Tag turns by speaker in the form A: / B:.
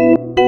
A: you